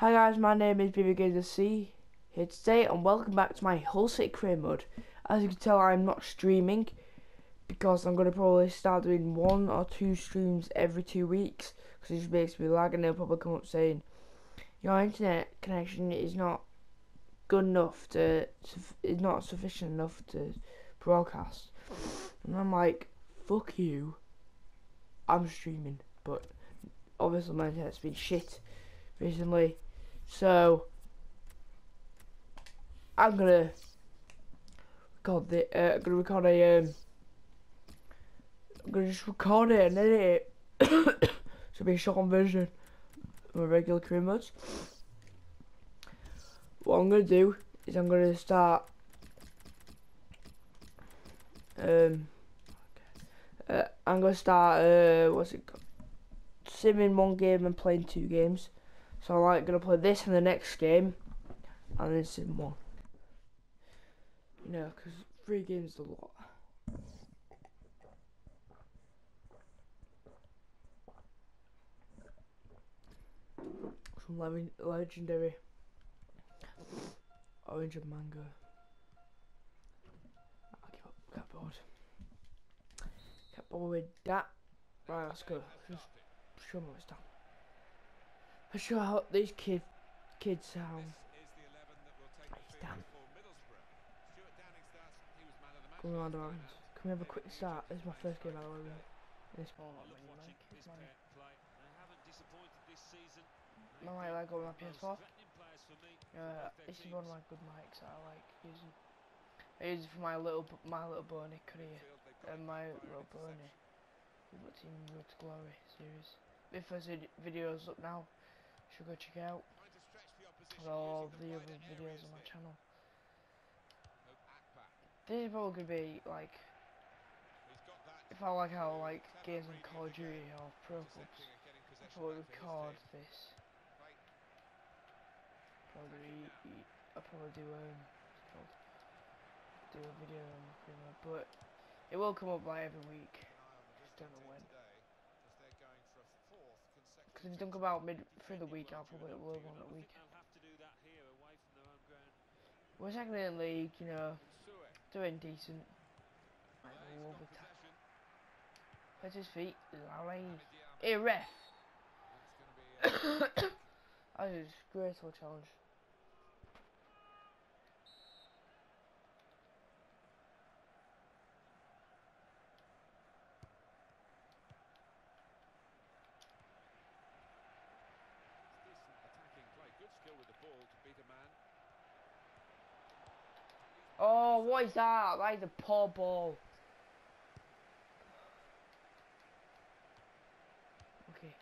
Hi guys, my name is BBGamesFC here today and welcome back to my Hull City Career Mode. As you can tell I'm not streaming because I'm going to probably start doing one or two streams every two weeks because it just makes me lag and they'll probably come up saying your internet connection is not good enough to, is not sufficient enough to broadcast. And I'm like, fuck you, I'm streaming but obviously my internet's been shit recently so I'm gonna record the uh, I'm gonna record a um I'm gonna just record it and edit it. so be a short version of my regular career modes. What I'm gonna do is I'm gonna start um uh, I'm gonna start uh what's it called? Simming one game and playing two games. So I'm like gonna play this in the next game, and this sim one. You know, because three games is a lot. Some legendary orange and mango. I give up, got bored. Got bored with that. Right, let's go. Just show me what's done. I sure hope these kid, kids sound. He's. Going on. Can we have a quick start? This is my first game, the way. This like, it's my. My mic like on my PS4. Uh, this is one of my good mics that I like using. I use it for my little my little Boney career and my little Boney. Team Road to Glory series. My first video is up now should go check out all the other videos on my channel. This is probably gonna be like if I like how like games on Call of Duty or Pro Clubs, I probably record this. Probably I probably do um do a video on but it will come up like every week. Just don't know when. Because if you don't come out mid through the week, I'll probably upload one a week. We're second in the league, you know, doing decent. Where's his feet? Larry. Hey, ref! that was a great challenge. Oh, what is that? That is a poor ball. Okay.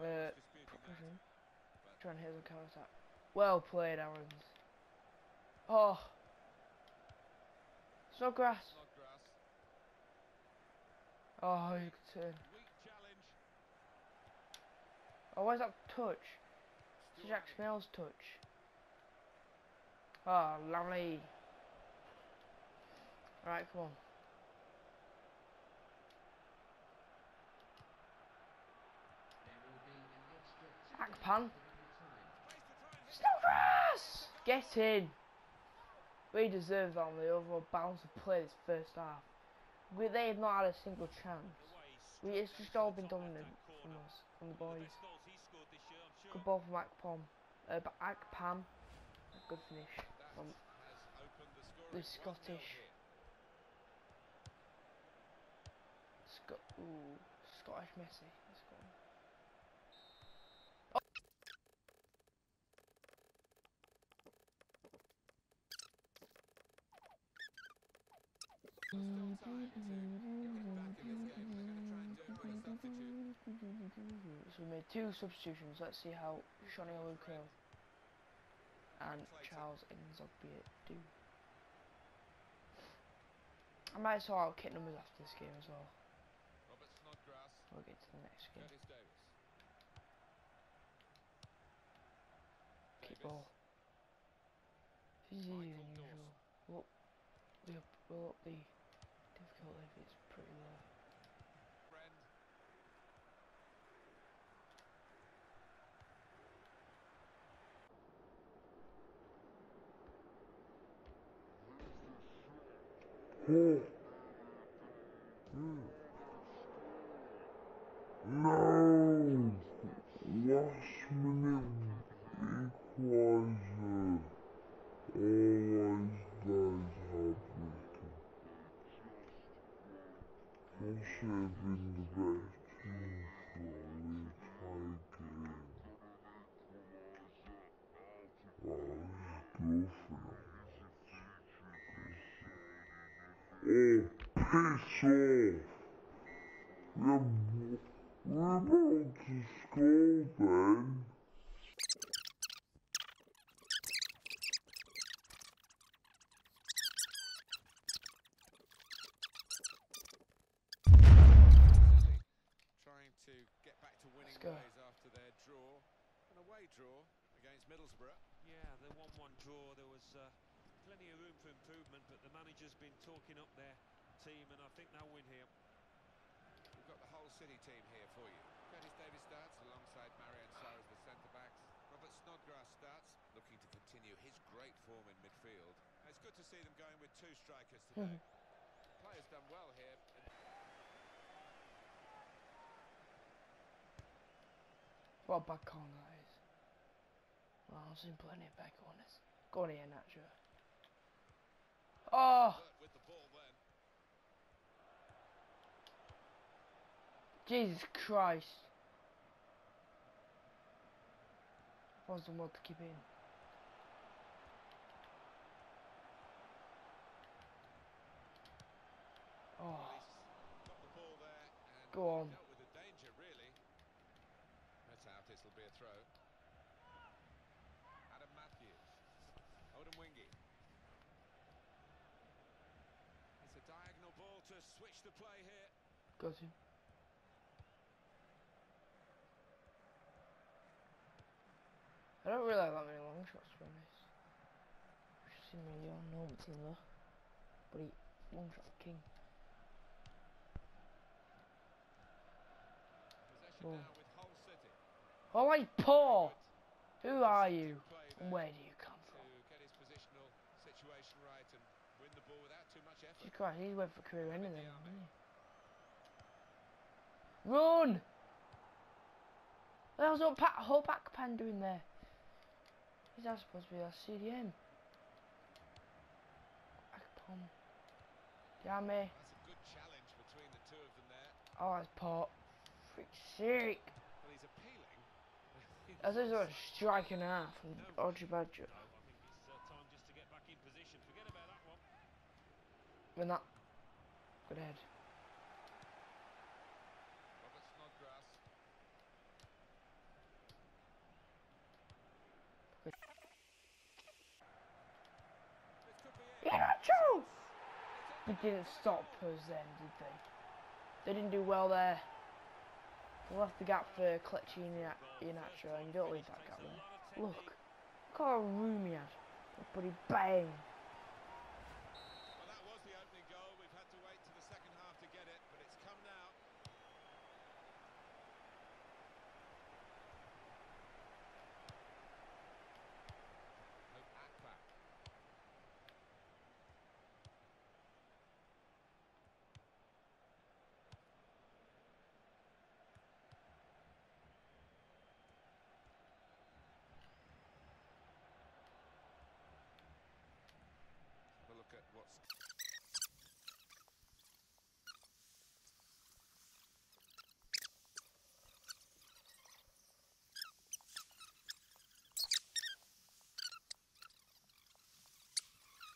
Uh, trying to hit the counter attack. Well played, Aarons. Oh. Snodgrass. Oh, you can turn. Oh, where's that touch? It's Jack Smell's touch. Oh, lovely. Right, come on. Akpom. Snodgrass! Get in. We deserve that on the overall balance of play this first half. We, they have not had a single chance. We, it's just all been dominant from us, from the boys. Good ball from Akpom. Uh, but Akpom. Good finish from the Scottish. Sc ooh, Scottish Messi. So we made two substitutions. Let's see how Shawnee Luco and Charles N'Zogbia do. I might sort out kit numbers after this game as well. We'll get to the next game. Keep ball. This is usual. We'll, we'll, we'll up the Хөө. No. Wash me equalizer. Always does happen. I should have been the best team for a tiger. Piss off! We're, we're about to score then. Trying to get back to winning Let's go. ways after their draw, an away draw against Middlesbrough. Yeah, the 1-1 draw, there was uh, plenty of room for improvement, but the manager's been talking up their team, and I think they'll win here. We've got the Hull City team here for you. Curtis Davies starts alongside Marion Sarr as the centre-backs. Robert Snodgrass starts, looking to continue his great form in midfield. And it's good to see them going with two strikers today. Hmm. Players done well here. and What a back corner that is. Well, I've seen plenty of back corners. Go on here, Nacho. Oh! Burt with the ball then. Jesus Christ. Was the one to keep in. Oh, got the ball there and Go on. dealt with the danger really. That's out, this will be a throw. Adam Matthews. Odin Wingy. It's a diagonal ball to switch the play here. got him. I don't really like that many long shots, honest. I've just seen really on normal team though. But he, long shot king. Possession Ball. now with Oh, my Paul! Who are you? And where do you come from? get his positional situation right and win the ball without too. Jesus Christ, he went for career ending then, didn't he? Run! What else whole pack, whole back pan doing there? He's not supposed to be a CDM. Akpom. Damn me. That's a good challenge between the two of them there. Oh, that's pot. Freak sake. Well, he's appealing. That's just a strike and a half from Audrey Badger. No, I think it's uh, time just to get back in position. Forget about that one. When that. Good head. Robert Snodgrass. This could be Yeah, They didn't stop us then, did they? They didn't do well there. They left the gap for Kletchy and Inacho, and don't leave that gap there. Look. Look how room he had. But he bang. Well, that was the opening goal. We've had to wait to the second half to get it, but it's come now. Hope Akpom. Have a look at what's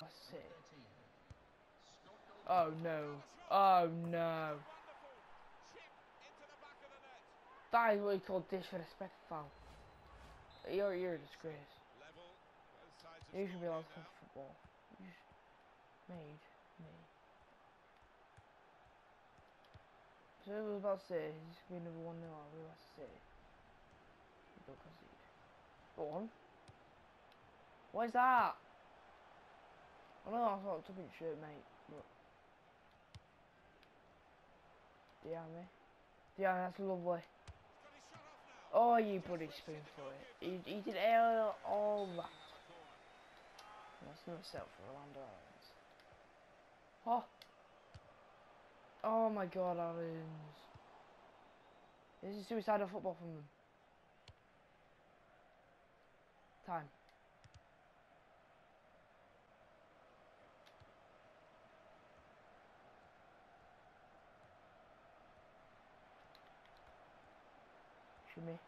That's it. Oh no. Oh no. That is what you call disrespect foul. You're, you're a disgrace. You should be allowed to play football. You should... Made me. So I was about to say, he's going to be 1 0. I was about to say. Don't concede. Go on. What is that? I don't know that's not a shirt, mate, but. Diame. Diame, that's lovely. Oh, you bloody spoon for it. He, he did all, all that. That's not set for Rolando Aarons. Oh, Oh my god, Aarons. This is suicidal football from them. Time. Shimmy. Shot off. He's in there with a hit.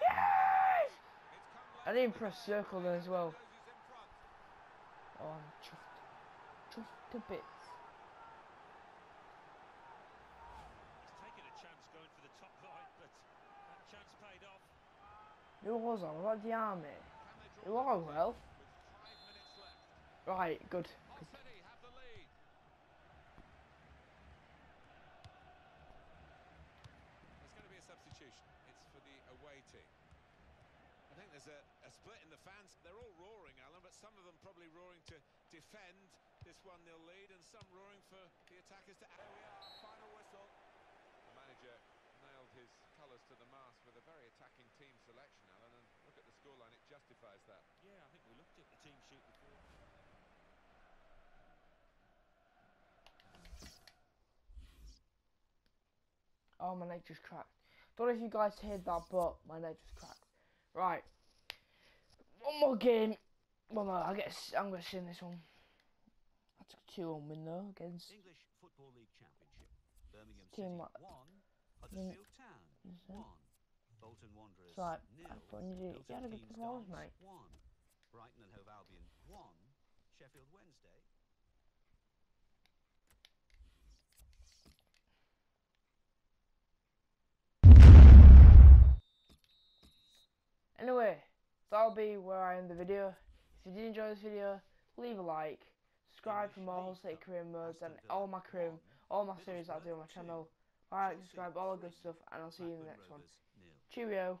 and Yes! they- It's come I didn't press circle then as well. knows he's in front. Oh, I'm chuffed. Chuffed to bits. He's taken a chance going for the top line, but that chance paid off. Who was I? Was that? Can they Who are the well? With five minutes left. Right, good. Hull City have the lead. There's going to be a substitution. It's for the away team. I think there's a, a split in the fans. They're all roaring, Alan, but some of them probably roaring to defend this 1-0 lead and some roaring for the attackers to... There we are, final whistle. The manager nailed his colours to the mast with a very attacking team selection, Alan, and look at the scoreline, it justifies that. Yeah, I think we looked at the team sheet before. Oh, my neck just cracked. Don't know if you guys heard that, but my neck just cracked. Right. One more game. Well, no, I guess I'm going to sing this one. Took a 2 1 win, though, against. English Football League Championship. Birmingham Team City what? 1, Huddersfield Town 1, Bolton Wanderers Right, 0, I thought you did- you had a good Milton Keynes mate. 1, Brighton and Hove Albion 1, Sheffield Wednesday that'll be where I end the video. If you did enjoy this video, leave a like, subscribe for more City career modes and all my career, all my series that I do on my channel. Alright, subscribe, all the good stuff, and I'll see you in the next one. Cheerio.